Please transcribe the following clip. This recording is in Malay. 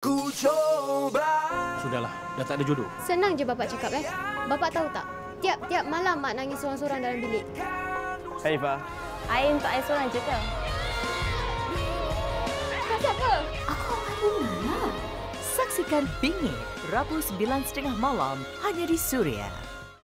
Ku coba. Sudahlah, dah tak ada jodoh. Senang je bapak cakap eh. Bapak tahu tak, tiap-tiap malam mak nangis seorang-seorang dalam bilik. Hai Ifah Air untuk air seorang je ke? Kakak ke? Aku akan Saksikan Bingit Rabu 9.30 malam hanya di Suria.